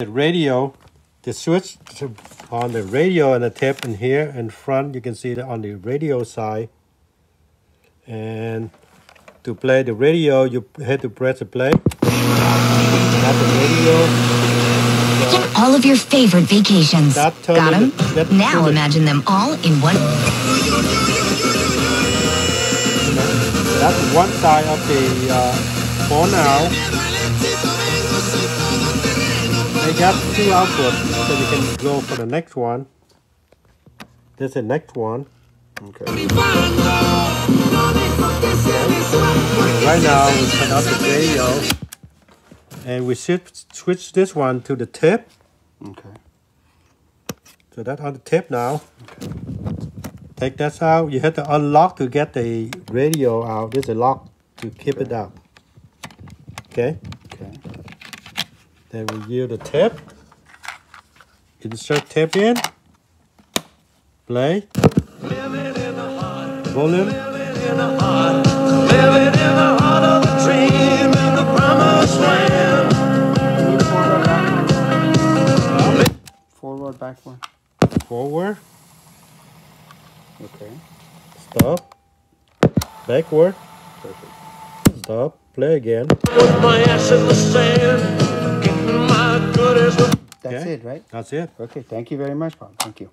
the radio, the switch to, on the radio and the tip in here in front. You can see that on the radio side. And to play the radio, you had to press the play. The. Get all of your favorite vacations. Got them? that Now imagine them all in one. That's one side of the uh, phone now. Got two outputs, so we can go for the next one. This is the next one. Okay. Right now we turn off the radio, and we should switch this one to the tip. Okay. So that's on the tip now. Okay. Take that out. You have to unlock to get the radio out. There's a lock to keep it out. Okay. Okay. Then we use the tape. Insert tape in. Play. Volume. Forward, backward. Forward. Okay. Stop. Backward. Perfect. Stop. Play again. Put my ass in the sand, right? That's it. Okay. Thank you very much, Bob. Thank you.